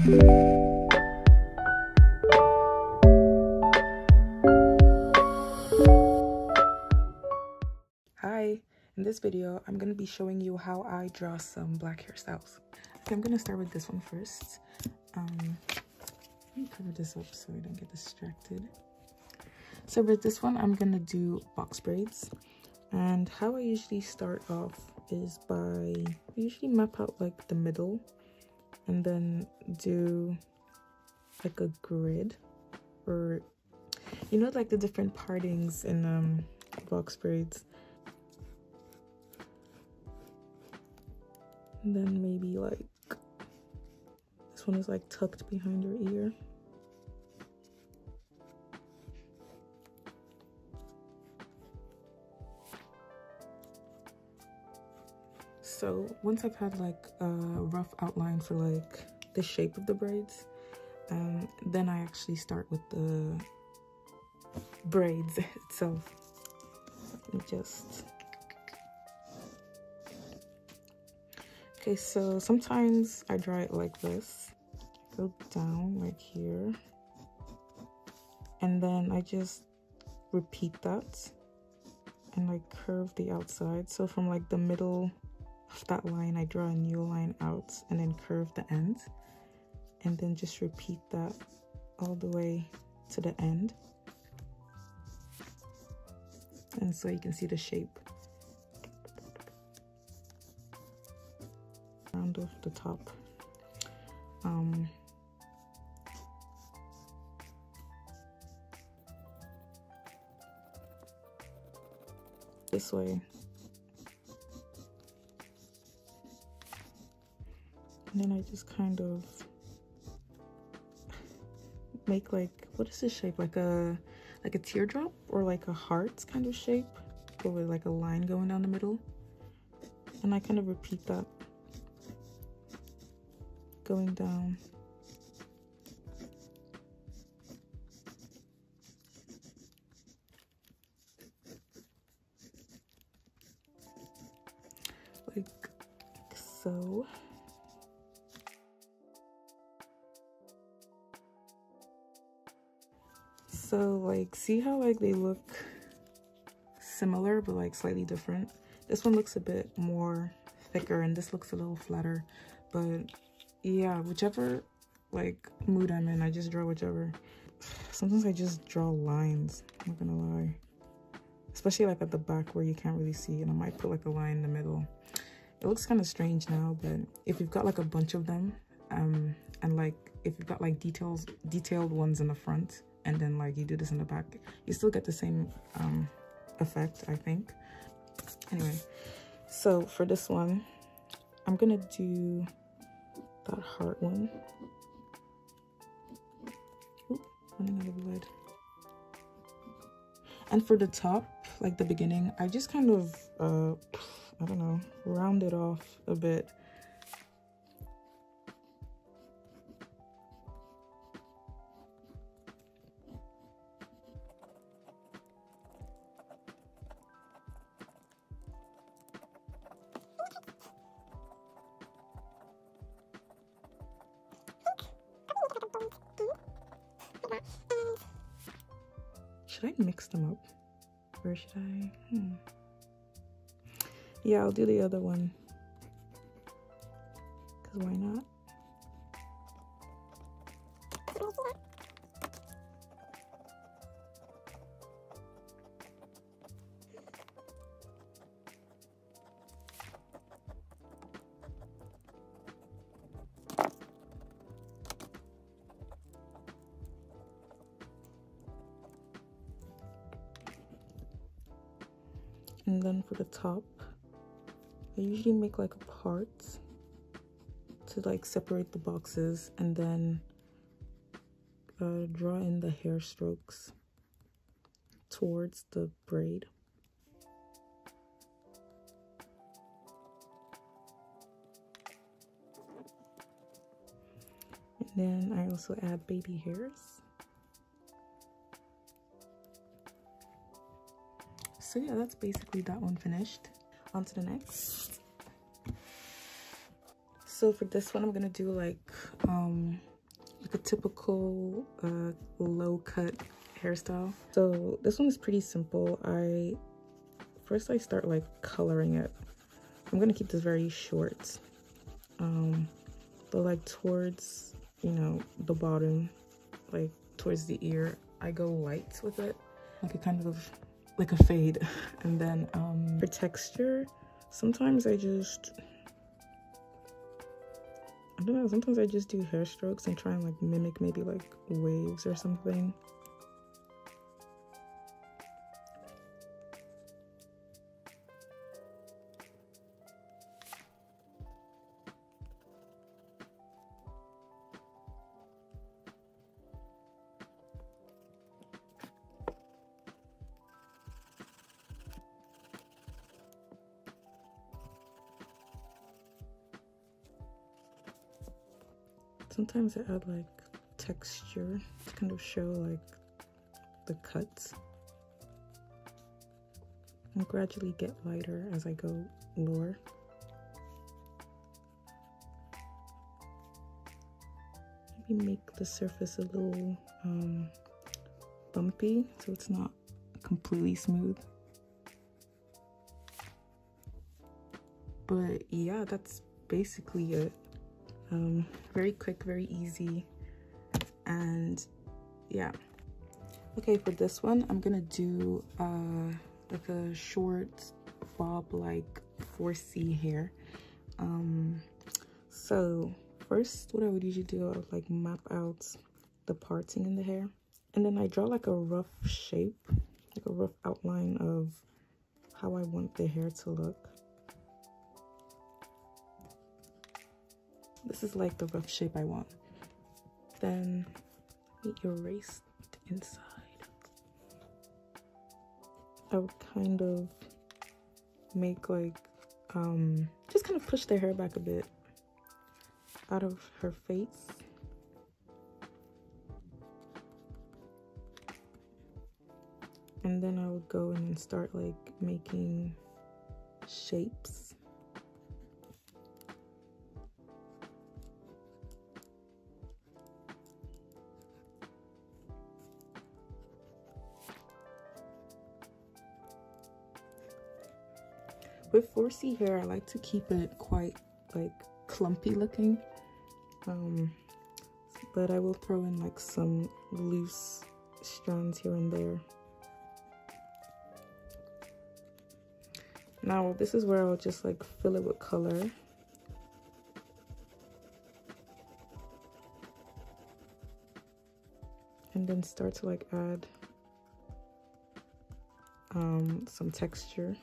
Hi, in this video, I'm going to be showing you how I draw some black hairstyles. Okay, I'm going to start with this one first. Um, let me cover this up so I don't get distracted. So with this one, I'm going to do box braids. And how I usually start off is by, I usually map out like the middle and then do like a grid or, you know, like the different partings in um, box braids. Then maybe like, this one is like tucked behind your ear. So once I've had like a rough outline for like the shape of the braids, um, then I actually start with the braids itself. Just... Okay, so sometimes I draw it like this. Go down like here. And then I just repeat that and like curve the outside. So from like the middle that line I draw a new line out and then curve the end and then just repeat that all the way to the end. And so you can see the shape. Round off the top. Um, this way and then I just kind of make like what is this shape? Like a like a teardrop or like a heart kind of shape but with like a line going down the middle. And I kind of repeat that going down. Like so so like see how like they look similar but like slightly different? This one looks a bit more thicker and this looks a little flatter but yeah whichever like mood i'm in i just draw whichever. Sometimes i just draw lines i'm not gonna lie. Especially like at the back where you can't really see and i might put like a line in the middle. It looks kind of strange now but if you've got like a bunch of them um and like if you've got like details detailed ones in the front and then like you do this in the back you still get the same um effect i think. Anyway so for this one i'm gonna do that heart one. Ooh, running out of blood and for the top like the beginning i just kind of uh i don't know round it off a bit Or should I? Hmm. Yeah, I'll do the other one. Because why not? And then for the top I usually make like a part to like separate the boxes and then uh, draw in the hair strokes towards the braid. And then I also add baby hairs so yeah that's basically that one finished on to the next so for this one i'm gonna do like um like a typical uh, low cut hairstyle. So this one is pretty simple. I first I start like coloring it. I'm gonna keep this very short. Um, but like towards, you know, the bottom, like towards the ear, I go light with it. Like a kind of like a fade. And then um, for texture, sometimes I just I don't know, sometimes I just do hair strokes and try and like mimic maybe like waves or something. Sometimes I add like texture to kind of show like the cuts and gradually get lighter as I go lower. Maybe make the surface a little um, bumpy so it's not completely smooth. But yeah, that's basically it. Um, very quick, very easy. And yeah. Okay, for this one, I'm gonna do uh, like a short bob like 4C hair. Um, so first, what I would usually do, I would like map out the parting in the hair. And then I draw like a rough shape, like a rough outline of how I want the hair to look. This is like the rough shape I want. Then erase the inside. I would kind of make like, um, just kind of push the hair back a bit out of her face. And then I would go in and start like making shapes with 4C hair, I like to keep it quite like clumpy looking. Um, but I will throw in like some loose strands here and there. Now this is where I'll just like fill it with color. And then start to like add um, some texture.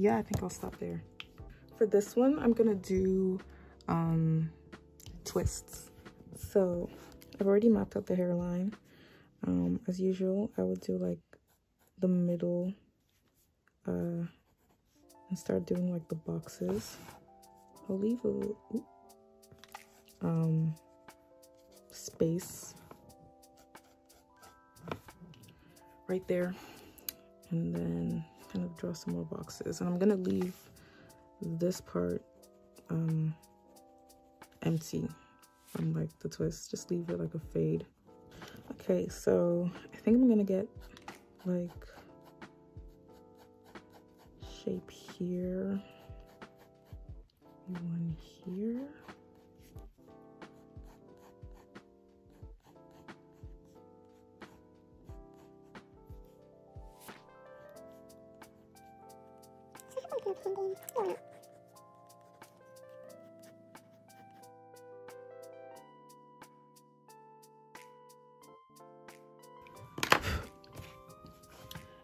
Yeah, I think I'll stop there. For this one, I'm gonna do um, twists. So I've already mapped out the hairline. Um, as usual, I would do like the middle uh, and start doing like the boxes. I'll leave a um, space right there and then draw some more boxes. And I'm gonna leave this part um, empty from like the twist. Just leave it like a fade. Okay so I think I'm gonna get like shape here, one here.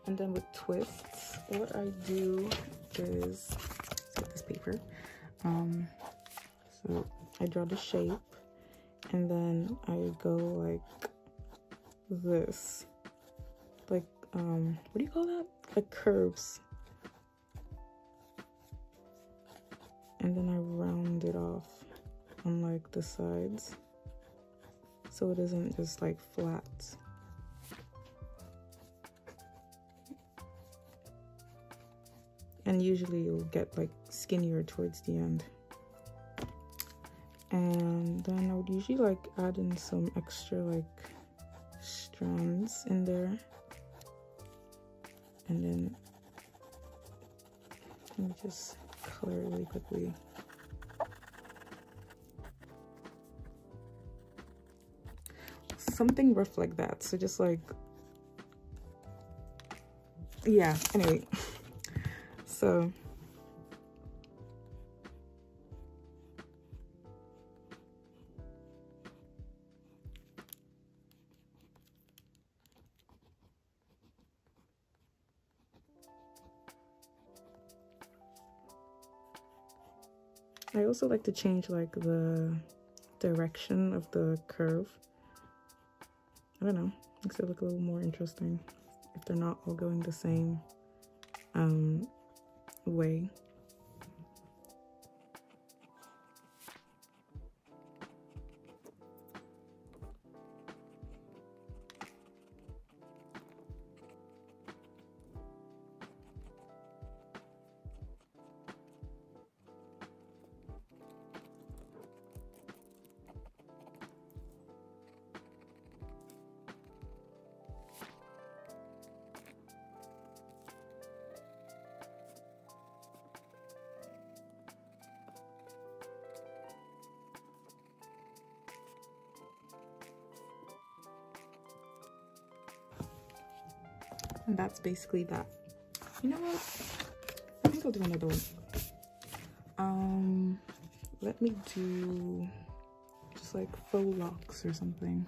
And then with twists, what I do is get this paper. Um, so I draw the shape and then I go like this. Like, um, what do you call that? Like curves. On like the sides. So it isn't just like flat. and usually you'll get like skinnier towards the end and then I would usually like add in some extra like strands in there and then let me just color really quickly something rough like that so just like yeah anyway so I also like to change like the direction of the curve. I don't know, makes it look a little more interesting if they're not all going the same um, way. That's basically that. You know what? I think I'll do another one. Um, let me do just like faux locks or something.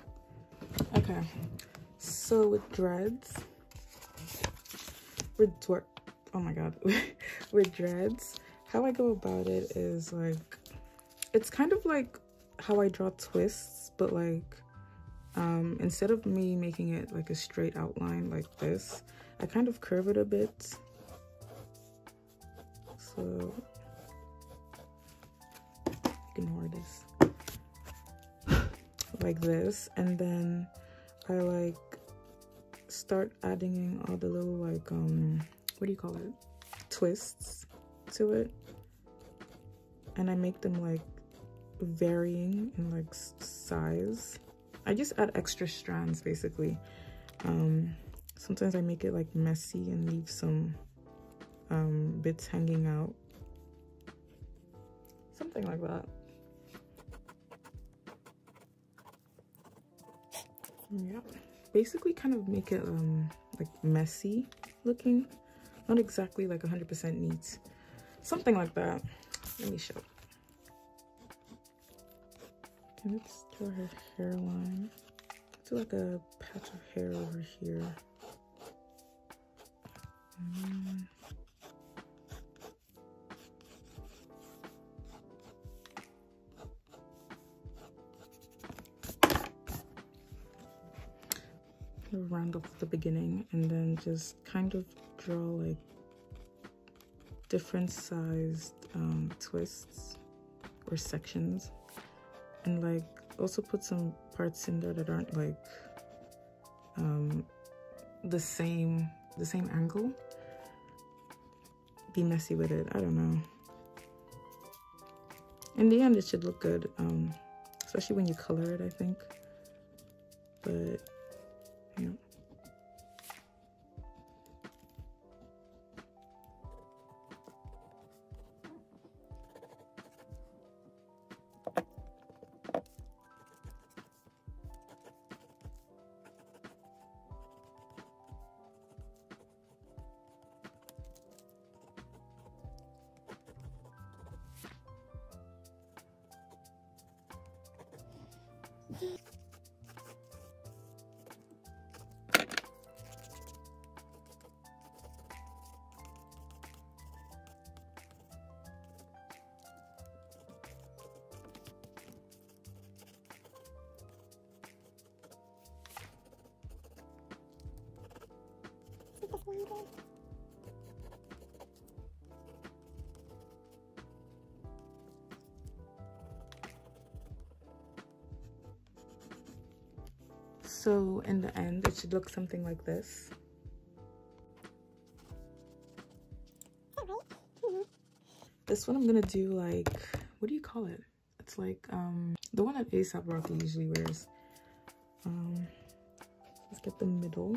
Okay, so with dreads, with dwer oh my god, with dreads, how I go about it is like, it's kind of like how I draw twists, but like um, instead of me making it like a straight outline like this, I kind of curve it a bit. So ignore this. like this. And then I like start adding in all the little like, um, what do you call it? Twists to it. And I make them like varying in like size I just add extra strands basically. Um, sometimes I make it like messy and leave some um, bits hanging out. Something like that. Yeah, basically kind of make it um, like messy looking. Not exactly like 100% neat. Something like that. Let me show. Okay, let's draw her hairline. Do like a patch of hair over here. Mm. round off the beginning and then just kind of draw like different sized um, twists or sections and like also put some parts in there that aren't like um, the same the same angle. Be messy with it. I don't know. In the end it should look good um, especially when you color it I think. But So in the end, it should look something like this. This one I'm gonna do like, what do you call it? It's like um the one that ASAP Rocky usually wears. Um, let's get the middle.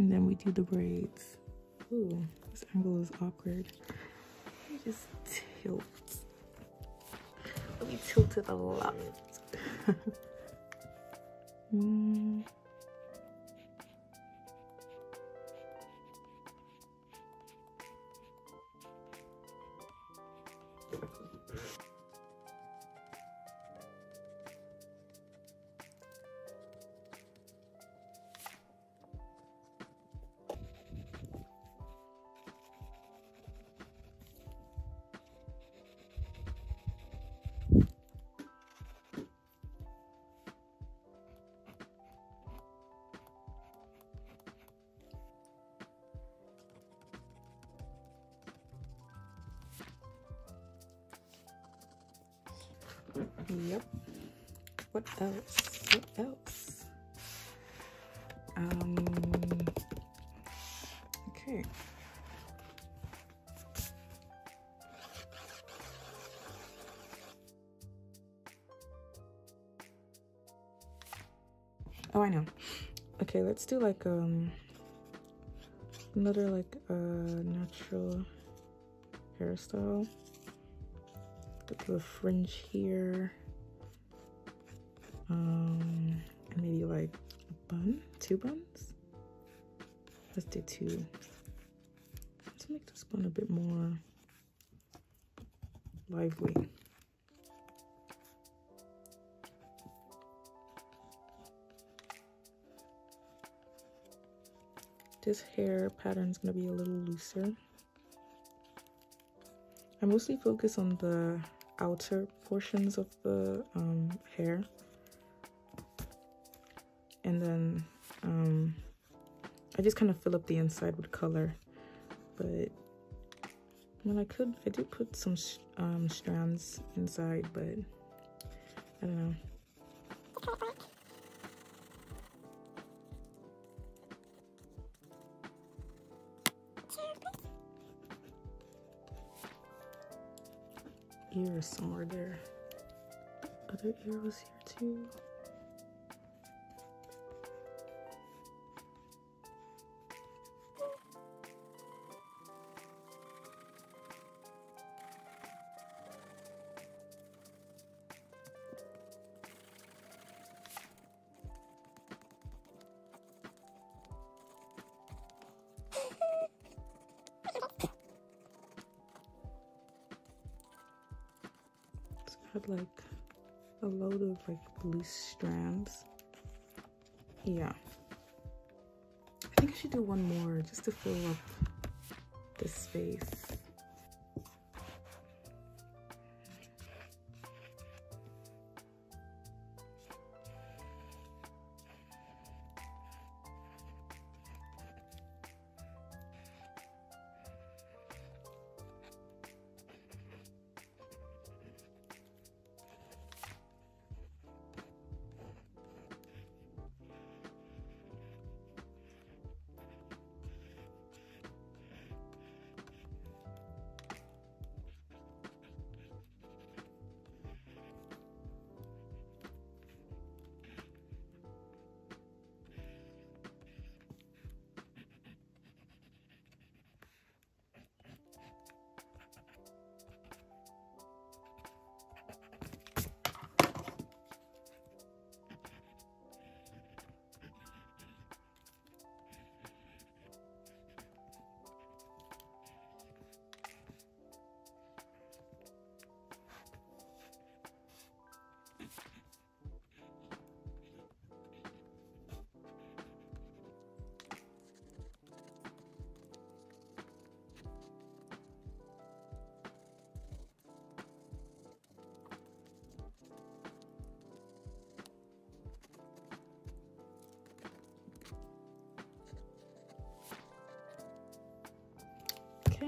And then we do the braids. Ooh, this angle is awkward. Me just tilt. Let me tilt it a lot. mm. Yep. What else? What else? Um. Okay. Oh, I know. Okay, let's do like um another like uh natural hairstyle the fringe here. Um, maybe like a bun, two buns. Let's do two. Let's make this bun a bit more lively. This hair pattern is gonna be a little looser. I mostly focus on the outer portions of the um, hair. And then um, I just kind of fill up the inside with color. But when I could I did put some um, strands inside but I don't know ear somewhere there. Other ear was here too. Load of like loose strands. Yeah. I think I should do one more just to fill up the space.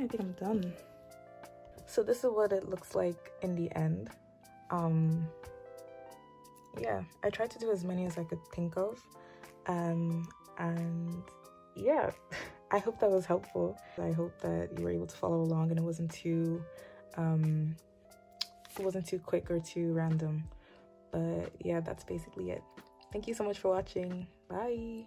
I think I'm done. So this is what it looks like in the end. Um, yeah, I tried to do as many as I could think of. Um, and yeah, I hope that was helpful. I hope that you were able to follow along and it wasn't too, um, it wasn't too quick or too random. But yeah, that's basically it. Thank you so much for watching. Bye.